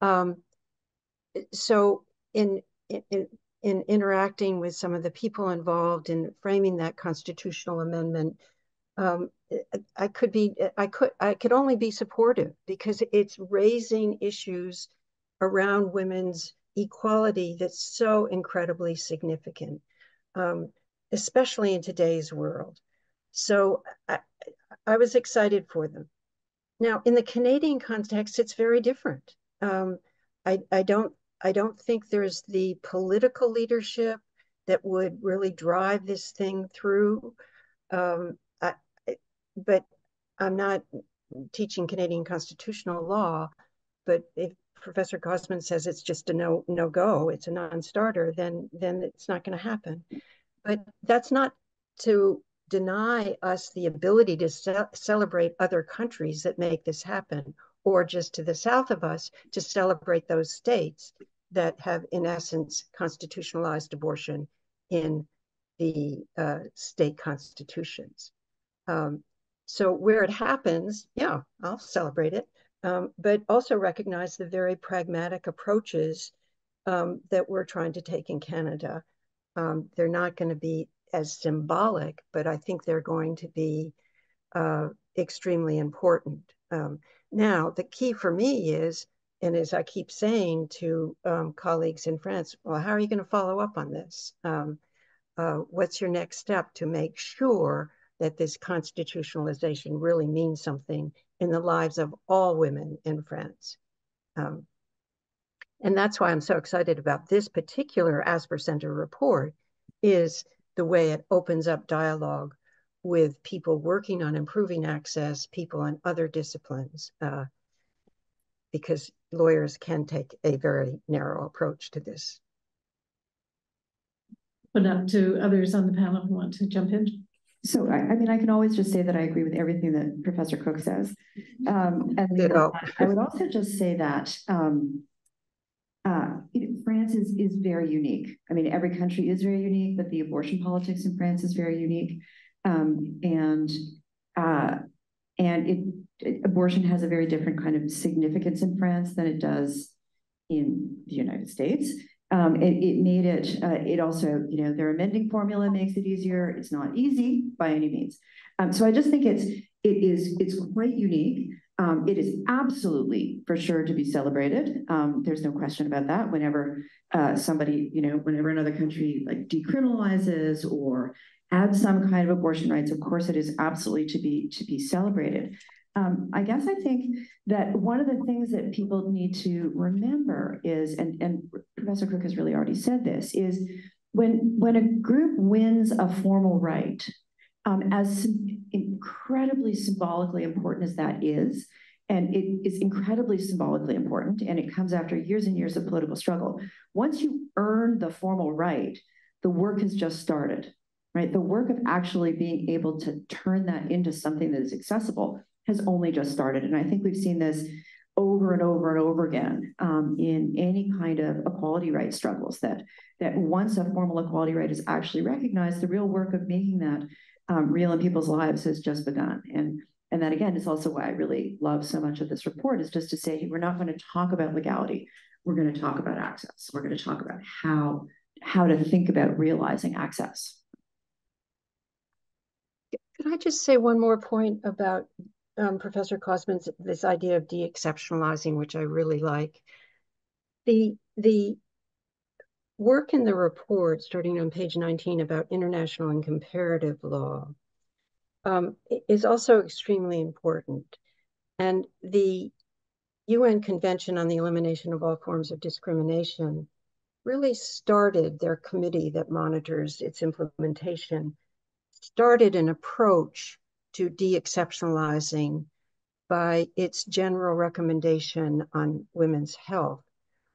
Um, so in, in, in interacting with some of the people involved in framing that constitutional amendment, um, I could be, I could, I could only be supportive because it's raising issues around women's equality that's so incredibly significant, um, especially in today's world. So I, I was excited for them. Now, in the Canadian context, it's very different. Um, I, I don't I don't think there's the political leadership that would really drive this thing through. Um, I, but I'm not teaching Canadian constitutional law, but if Professor Cossman says it's just a no no go, it's a non-starter, then then it's not going to happen. But that's not to deny us the ability to ce celebrate other countries that make this happen, or just to the south of us to celebrate those states that have, in essence, constitutionalized abortion in the uh, state constitutions. Um, so where it happens, yeah, I'll celebrate it, um, but also recognize the very pragmatic approaches um, that we're trying to take in Canada. Um, they're not going to be as symbolic, but I think they're going to be uh, extremely important. Um, now, the key for me is, and as I keep saying to um, colleagues in France, well, how are you going to follow up on this? Um, uh, what's your next step to make sure that this constitutionalization really means something in the lives of all women in France? Um, and that's why I'm so excited about this particular Asper Center report is the way it opens up dialogue with people working on improving access, people in other disciplines, uh, because lawyers can take a very narrow approach to this. Open up to others on the panel who want to jump in. So I, I mean, I can always just say that I agree with everything that Professor Cook says. Um, and I would also just say that um, uh, France is, is very unique. I mean, every country is very unique, but the abortion politics in France is very unique. Um, and uh, and it, it, abortion has a very different kind of significance in France than it does in the United States. Um, it, it, made it, uh, it also, you know, their amending formula makes it easier. It's not easy by any means. Um, so I just think it's, it is, it's quite unique. Um, it is absolutely for sure to be celebrated. Um, there's no question about that. Whenever uh, somebody, you know, whenever another country like decriminalizes or adds some kind of abortion rights, of course, it is absolutely to be to be celebrated. Um, I guess I think that one of the things that people need to remember is, and, and Professor Cook has really already said this, is when when a group wins a formal right, um, as incredibly symbolically important as that is, and it is incredibly symbolically important, and it comes after years and years of political struggle. Once you earn the formal right, the work has just started, right? The work of actually being able to turn that into something that is accessible has only just started. And I think we've seen this over and over and over again um, in any kind of equality rights struggles that that once a formal equality right is actually recognized, the real work of making that um, real in people's lives has just begun. And and that again is also why I really love so much of this report is just to say hey, we're not going to talk about legality. We're going to talk about access. We're going to talk about how how to think about realizing access. Can I just say one more point about um, Professor Cossman's this idea of de-exceptionalizing, which I really like. The the work in the report, starting on page 19 about international and comparative law, um, is also extremely important. And the UN Convention on the Elimination of All Forms of Discrimination really started their committee that monitors its implementation, started an approach to de-exceptionalizing by its general recommendation on women's health,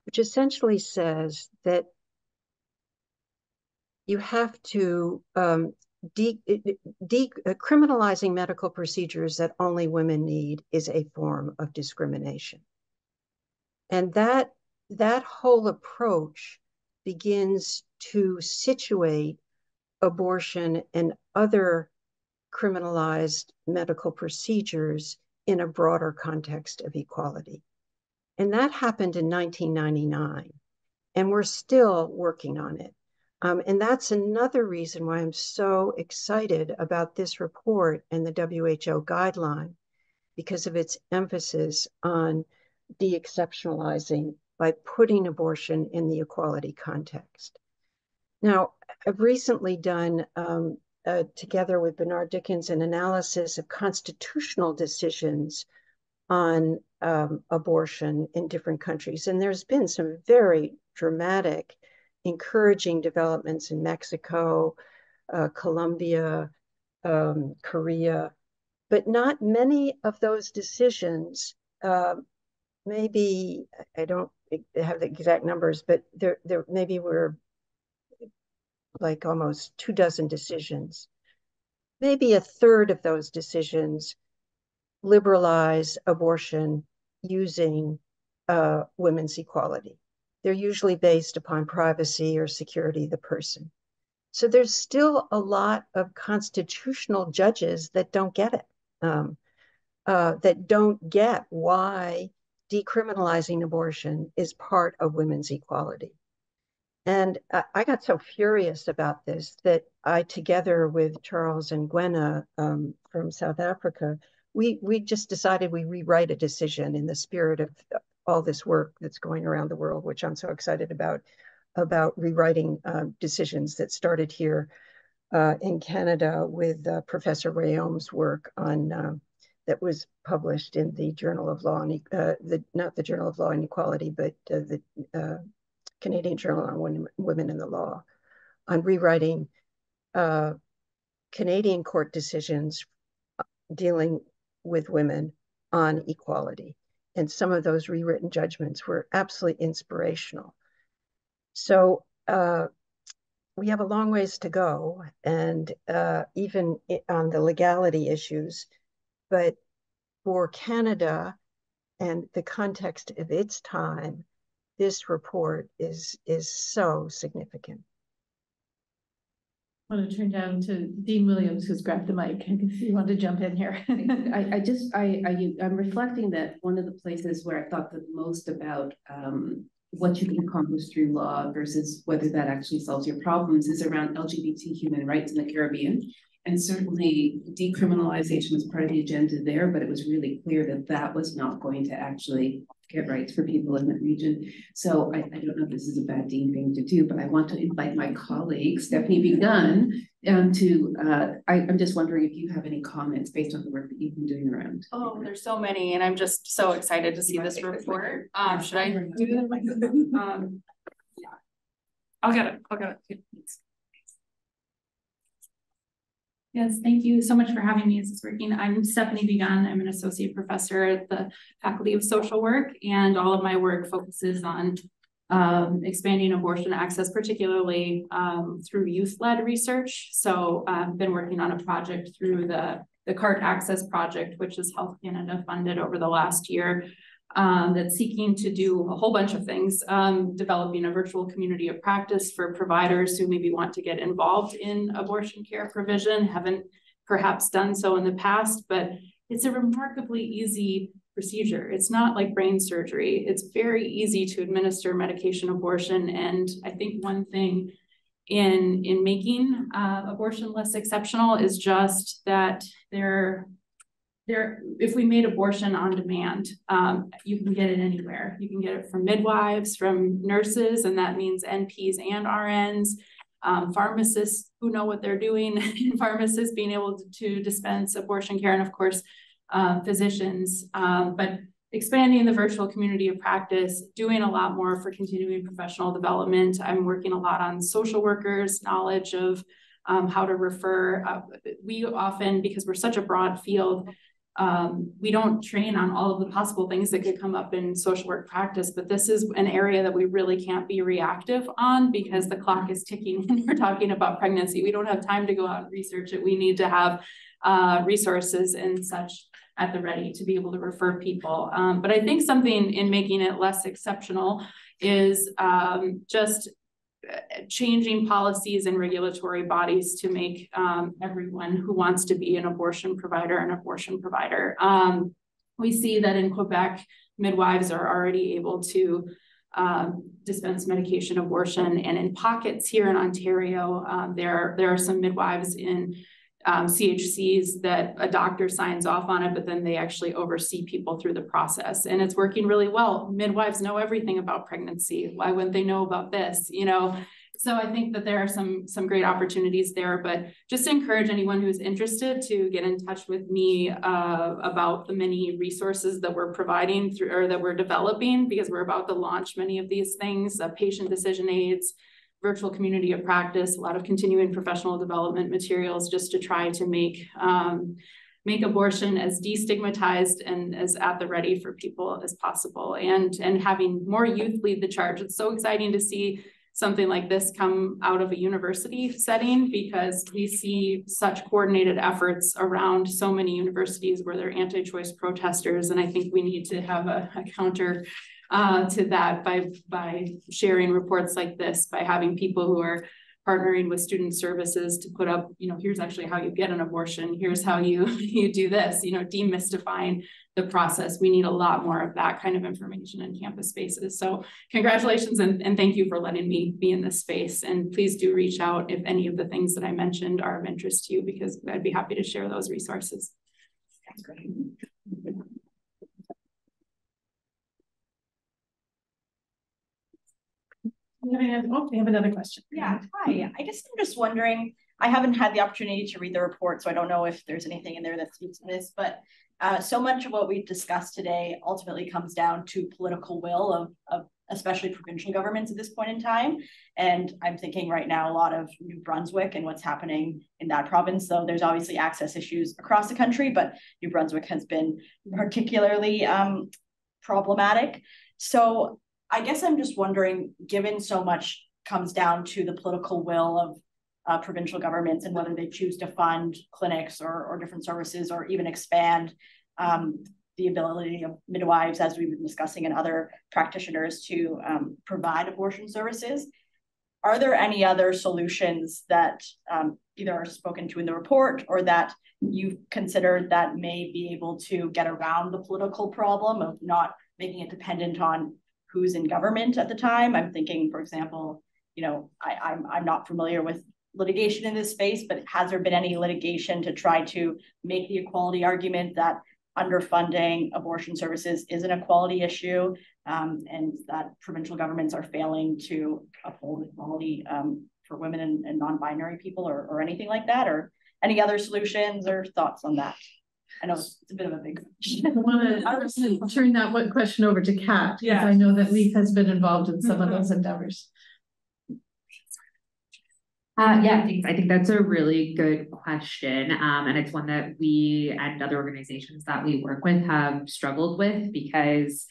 which essentially says that you have to um, de, de, uh, criminalizing medical procedures that only women need is a form of discrimination. And that, that whole approach begins to situate abortion and other criminalized medical procedures in a broader context of equality. And that happened in 1999, and we're still working on it. Um, and that's another reason why I'm so excited about this report and the WHO guideline because of its emphasis on de exceptionalizing by putting abortion in the equality context. Now, I've recently done um, uh, together with Bernard Dickens, an analysis of constitutional decisions on um, abortion in different countries. And there's been some very dramatic, encouraging developments in Mexico, uh, Colombia, um, Korea, but not many of those decisions, uh, maybe, I don't have the exact numbers, but there, there maybe were like almost two dozen decisions. Maybe a third of those decisions liberalize abortion using uh, women's equality. They're usually based upon privacy or security of the person. So there's still a lot of constitutional judges that don't get it, um, uh, that don't get why decriminalizing abortion is part of women's equality. And I got so furious about this that I, together with Charles Ngwena um, from South Africa, we we just decided we rewrite a decision in the spirit of all this work that's going around the world, which I'm so excited about, about rewriting um, decisions that started here uh, in Canada with uh, Professor Reaume's work on um, that was published in the Journal of Law and uh, the not the Journal of Law and Equality, but uh, the uh, Canadian Journal on Women, Women in the Law, on rewriting uh, Canadian court decisions dealing with women on equality. And some of those rewritten judgments were absolutely inspirational. So uh, we have a long ways to go, and uh, even on the legality issues. But for Canada and the context of its time, this report is is so significant. I want to turn down to Dean Williams, who's grabbed the mic. You want to jump in here? I, I just, I, I, I'm reflecting that one of the places where I thought the most about um, what you can accomplish through law versus whether that actually solves your problems is around LGBT human rights in the Caribbean. And certainly decriminalization was part of the agenda there, but it was really clear that that was not going to actually get rights for people in that region. So I, I don't know if this is a bad dean thing to do, but I want to invite my colleague, Stephanie Begun, um, to, uh, I, am just wondering if you have any comments based on the work that you've been doing around. Oh, there's so many, and I'm just so excited to see this report. Um, should I do that? Um, yeah. I'll get it, I'll get it. Yes, thank you so much for having me. This Is working? I'm Stephanie Begun. I'm an associate professor at the Faculty of Social Work, and all of my work focuses on um, expanding abortion access, particularly um, through youth-led research. So I've been working on a project through the, the CART Access Project, which is Health Canada funded over the last year, um, that's seeking to do a whole bunch of things, um, developing a virtual community of practice for providers who maybe want to get involved in abortion care provision, haven't perhaps done so in the past, but it's a remarkably easy procedure. It's not like brain surgery. It's very easy to administer medication abortion. And I think one thing in, in making uh, abortion less exceptional is just that there there, if we made abortion on demand, um, you can get it anywhere. You can get it from midwives, from nurses, and that means NPs and RNs, um, pharmacists who know what they're doing, and pharmacists being able to, to, dispense abortion care, and of course, uh, physicians. Um, but expanding the virtual community of practice, doing a lot more for continuing professional development. I'm working a lot on social workers, knowledge of um, how to refer. Uh, we often, because we're such a broad field, um, we don't train on all of the possible things that could come up in social work practice, but this is an area that we really can't be reactive on because the clock is ticking when we're talking about pregnancy. We don't have time to go out and research it. We need to have uh, resources and such at the ready to be able to refer people. Um, but I think something in making it less exceptional is um, just changing policies and regulatory bodies to make um, everyone who wants to be an abortion provider an abortion provider. Um, we see that in Quebec, midwives are already able to um, dispense medication abortion. And in pockets here in Ontario, um, there, there are some midwives in um, CHCs that a doctor signs off on it, but then they actually oversee people through the process. And it's working really well. Midwives know everything about pregnancy. Why wouldn't they know about this? You know, so I think that there are some some great opportunities there, but just encourage anyone who's interested to get in touch with me uh, about the many resources that we're providing through or that we're developing because we're about to launch many of these things, uh, patient decision aids, virtual community of practice, a lot of continuing professional development materials just to try to make um, make abortion as destigmatized and as at the ready for people as possible and and having more youth lead the charge. It's so exciting to see something like this come out of a university setting because we see such coordinated efforts around so many universities where they're anti-choice protesters. And I think we need to have a, a counter uh, to that by, by sharing reports like this, by having people who are partnering with student services to put up, you know, here's actually how you get an abortion. Here's how you, you do this, you know, demystifying the process. We need a lot more of that kind of information in campus spaces. So congratulations and, and thank you for letting me be in this space. And please do reach out if any of the things that I mentioned are of interest to you because I'd be happy to share those resources. That's great. Oh, we have another question. Yeah, hi. I guess I'm just wondering, I haven't had the opportunity to read the report, so I don't know if there's anything in there that speaks to this, but uh, so much of what we've discussed today ultimately comes down to political will of, of especially provincial governments at this point in time. And I'm thinking right now a lot of New Brunswick and what's happening in that province. So there's obviously access issues across the country, but New Brunswick has been particularly um, problematic. So I guess I'm just wondering, given so much comes down to the political will of uh, provincial governments and whether they choose to fund clinics or, or different services or even expand um, the ability of midwives, as we've been discussing, and other practitioners to um, provide abortion services. Are there any other solutions that um, either are spoken to in the report or that you've considered that may be able to get around the political problem of not making it dependent on who's in government at the time? I'm thinking, for example, you know, I, I'm I'm not familiar with litigation in this space, but has there been any litigation to try to make the equality argument that underfunding abortion services is an equality issue um, and that provincial governments are failing to uphold equality um, for women and, and non-binary people or, or anything like that or any other solutions or thoughts on that? I know it's a bit of a big question. I want to turn that one question over to Kat. Yeah. I know that LEAF has been involved in some of those endeavors. Uh, yeah, thanks. I think that's a really good question. Um, and it's one that we and other organizations that we work with have struggled with because,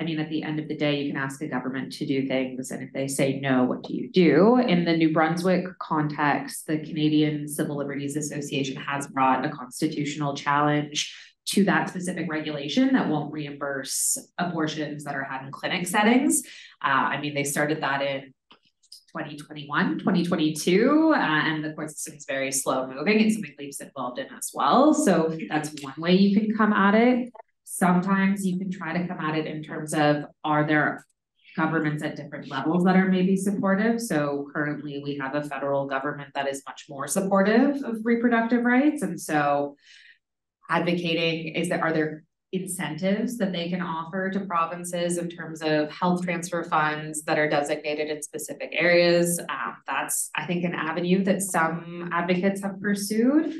I mean, at the end of the day, you can ask a government to do things. And if they say no, what do you do? In the New Brunswick context, the Canadian Civil Liberties Association has brought a constitutional challenge to that specific regulation that won't reimburse abortions that are had in clinic settings. Uh, I mean, they started that in 2021, 2022, uh, and the court system is very slow moving. It's something LEAF's involved in as well. So that's one way you can come at it. Sometimes you can try to come at it in terms of are there governments at different levels that are maybe supportive. So currently we have a federal government that is much more supportive of reproductive rights. And so advocating is that are there incentives that they can offer to provinces in terms of health transfer funds that are designated in specific areas. Um, that's, I think, an avenue that some advocates have pursued.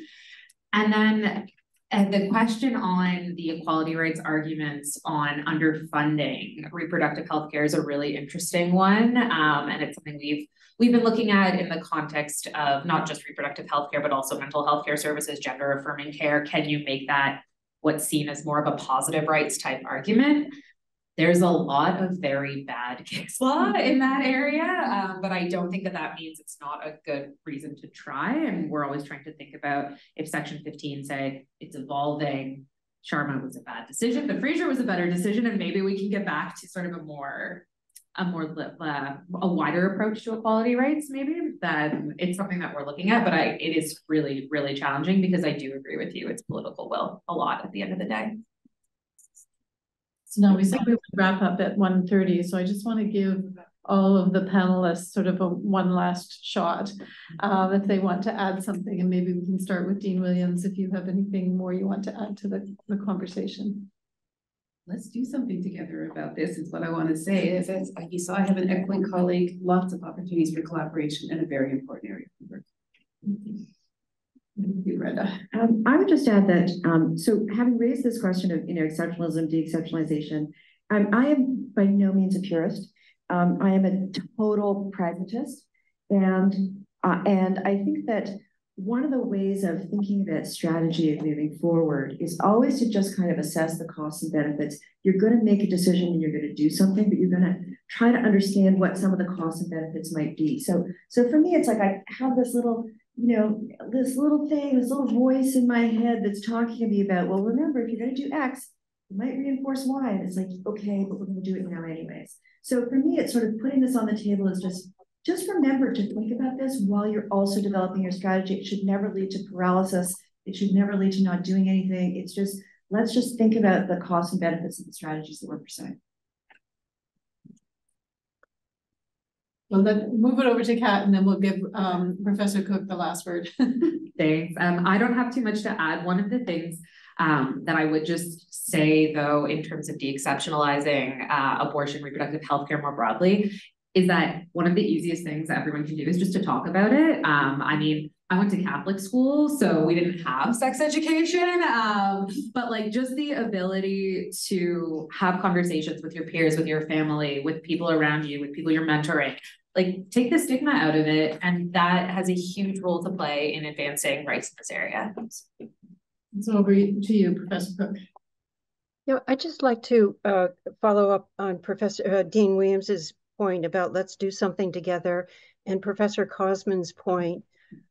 And then and the question on the equality rights arguments on underfunding reproductive health care is a really interesting one. Um, and it's something we've we've been looking at in the context of not just reproductive health care, but also mental health care services, gender affirming care. Can you make that what's seen as more of a positive rights type argument. There's a lot of very bad case law in that area, um, but I don't think that that means it's not a good reason to try. And we're always trying to think about if Section 15 said it's evolving, Sharma was a bad decision, but Fraser was a better decision, and maybe we can get back to sort of a more a more uh, a wider approach to equality rights maybe then it's something that we're looking at but i it is really really challenging because i do agree with you it's political will a lot at the end of the day now we said we would wrap up at 1.30 so i just want to give all of the panelists sort of a one last shot um, if they want to add something and maybe we can start with dean williams if you have anything more you want to add to the, the conversation let's do something together about this is what I want to say is as you saw I have an excellent colleague lots of opportunities for collaboration in a very important area of work. Thank you, Brenda. Um, I would just add that, um, so having raised this question of, you know, exceptionalism, de-exceptionalization, um, I am by no means a purist. Um, I am a total pragmatist. And, uh, and I think that one of the ways of thinking about strategy of moving forward is always to just kind of assess the costs and benefits. You're going to make a decision and you're going to do something, but you're going to try to understand what some of the costs and benefits might be. So, so for me, it's like I have this little, you know, this little thing, this little voice in my head that's talking to me about, well, remember, if you're going to do X, you might reinforce Y. And it's like, okay, but we're going to do it now anyways. So for me, it's sort of putting this on the table is just just remember to think about this while you're also developing your strategy. It should never lead to paralysis. It should never lead to not doing anything. It's just, let's just think about the costs and benefits of the strategies that we're pursuing. Well, then move it over to Kat and then we'll give um Professor Cook the last word. Thanks. Um, I don't have too much to add. One of the things um, that I would just say though, in terms of de-exceptionalizing uh, abortion, reproductive health care more broadly, is that one of the easiest things that everyone can do is just to talk about it. Um, I mean, I went to Catholic school, so we didn't have sex education. Um, but like just the ability to have conversations with your peers, with your family, with people around you, with people you're mentoring, like take the stigma out of it. And that has a huge role to play in advancing rights in this area. So over to you, Professor Cook. Yeah, I'd just like to uh, follow up on Professor uh, Dean Williams's point about let's do something together and Professor Cossman's point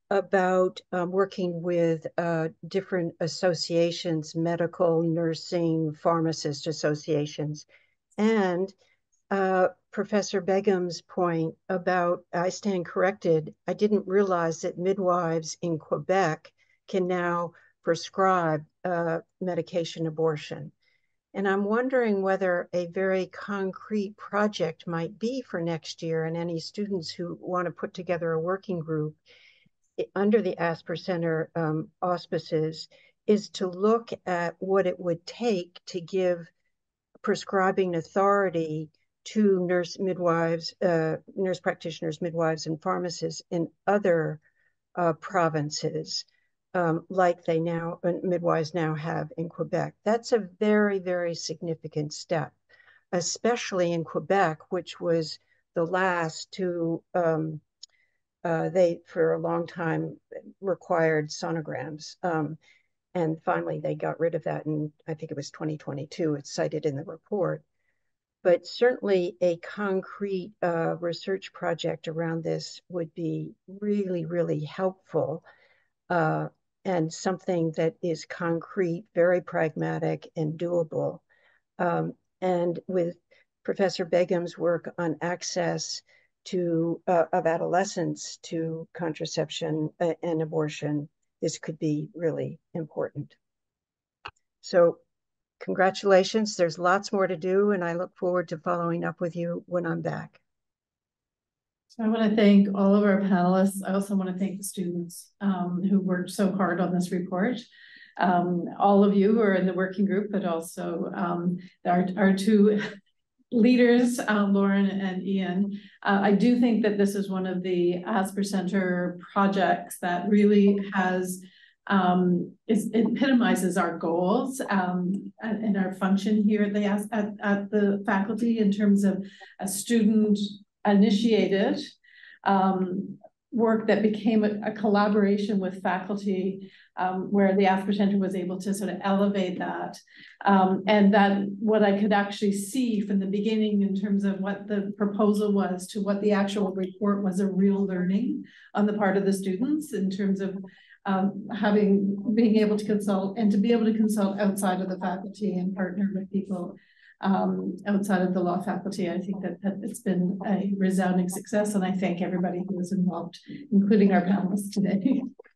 about um, working with uh, different associations, medical, nursing, pharmacist associations, and uh, Professor Begun's point about, I stand corrected, I didn't realize that midwives in Quebec can now prescribe uh, medication abortion. And I'm wondering whether a very concrete project might be for next year and any students who want to put together a working group under the Asper Center um, auspices is to look at what it would take to give prescribing authority to nurse midwives, uh, nurse practitioners, midwives, and pharmacists in other uh, provinces um, like they now, uh, midwives now have in Quebec. That's a very, very significant step, especially in Quebec, which was the last to, um, uh, they for a long time required sonograms. Um, and finally, they got rid of that and I think it was 2022. It's cited in the report. But certainly, a concrete uh, research project around this would be really, really helpful. Uh, and something that is concrete, very pragmatic, and doable. Um, and with Professor Begun's work on access to uh, of adolescents to contraception uh, and abortion, this could be really important. So congratulations. There's lots more to do, and I look forward to following up with you when I'm back. So I want to thank all of our panelists. I also want to thank the students um, who worked so hard on this report. Um, all of you who are in the working group, but also um, our, our two leaders, uh, Lauren and Ian. Uh, I do think that this is one of the Asper Center projects that really has um, is, epitomizes our goals um, and, and, our function here at the, at, at the faculty in terms of a student initiated um, work that became a, a collaboration with faculty um, where the Asper Center was able to sort of elevate that. Um, and that what I could actually see from the beginning in terms of what the proposal was to what the actual report was a real learning on the part of the students in terms of um, having, being able to consult and to be able to consult outside of the faculty and partner with people um, outside of the law faculty. I think that, that it's been a resounding success, and I thank everybody who was involved, including our panelists today.